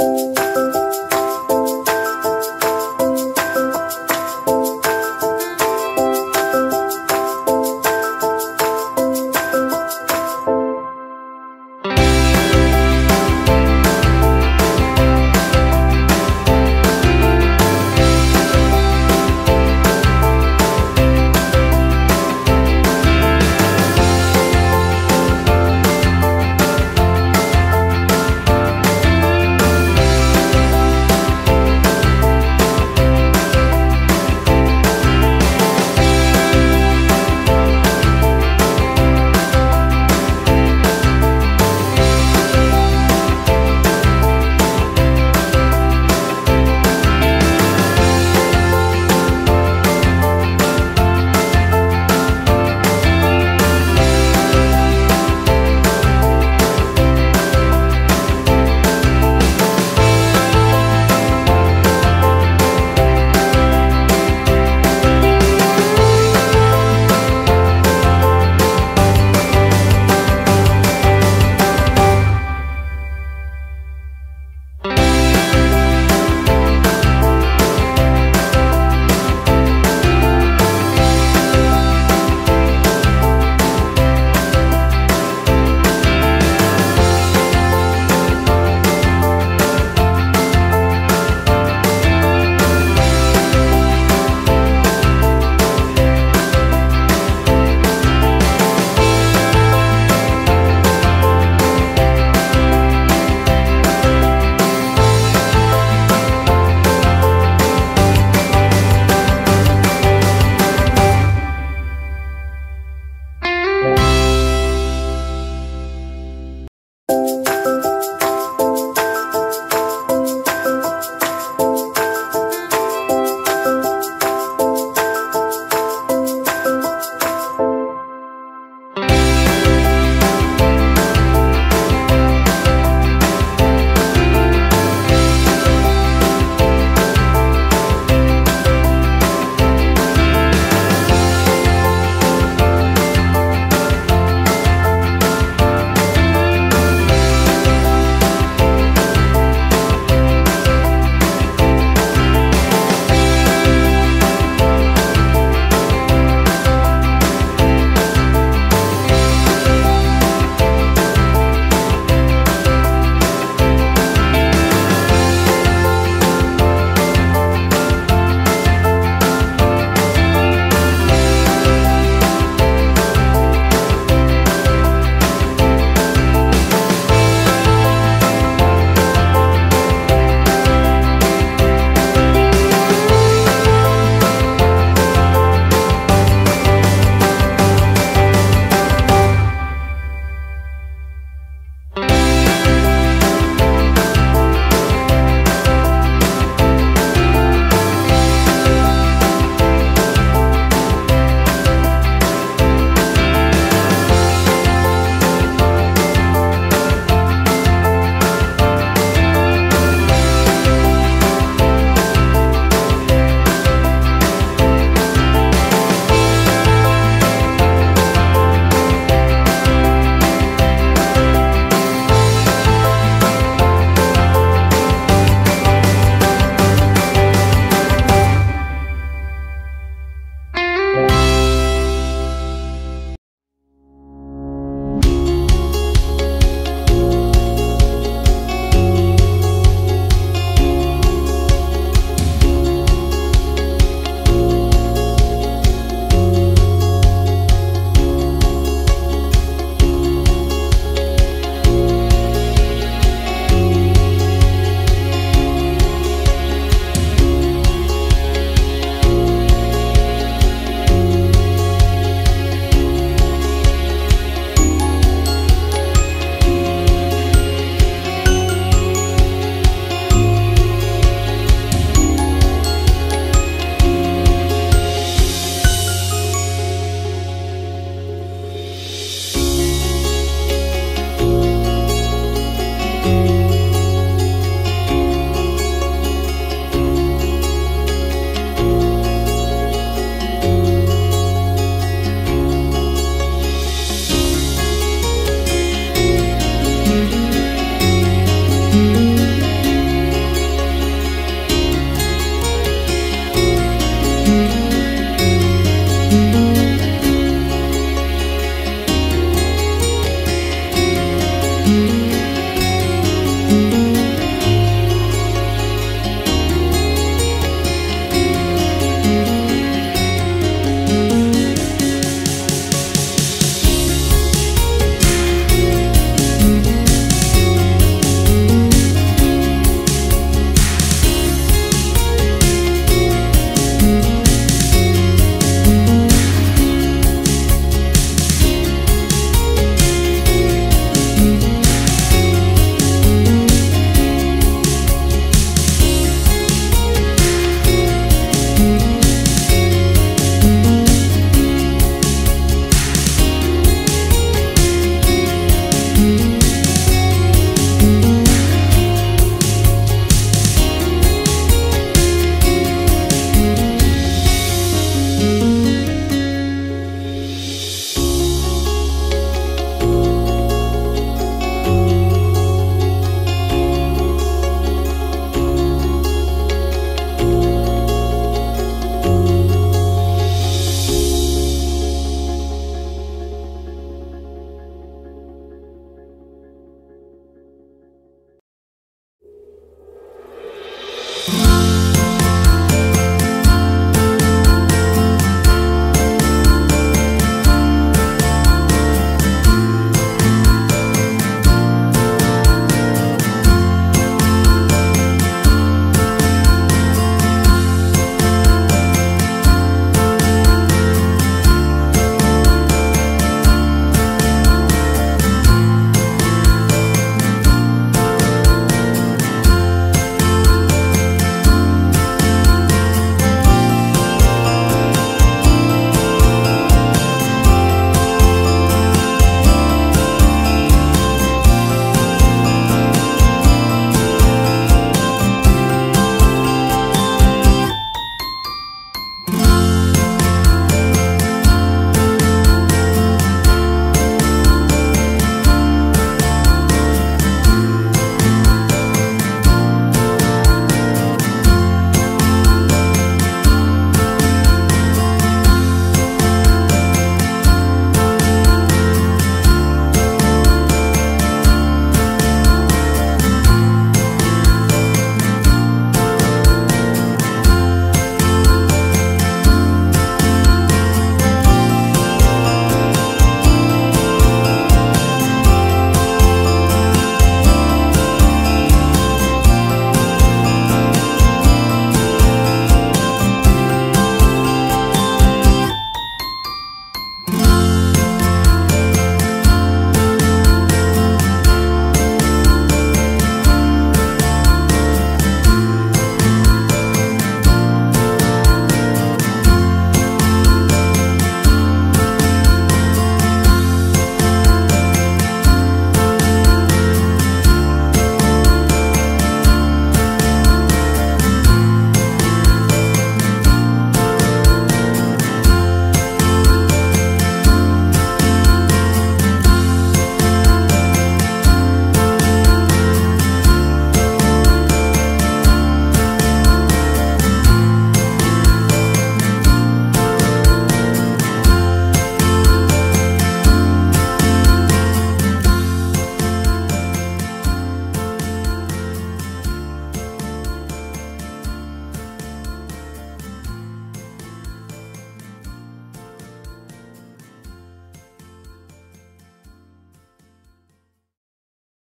you Thank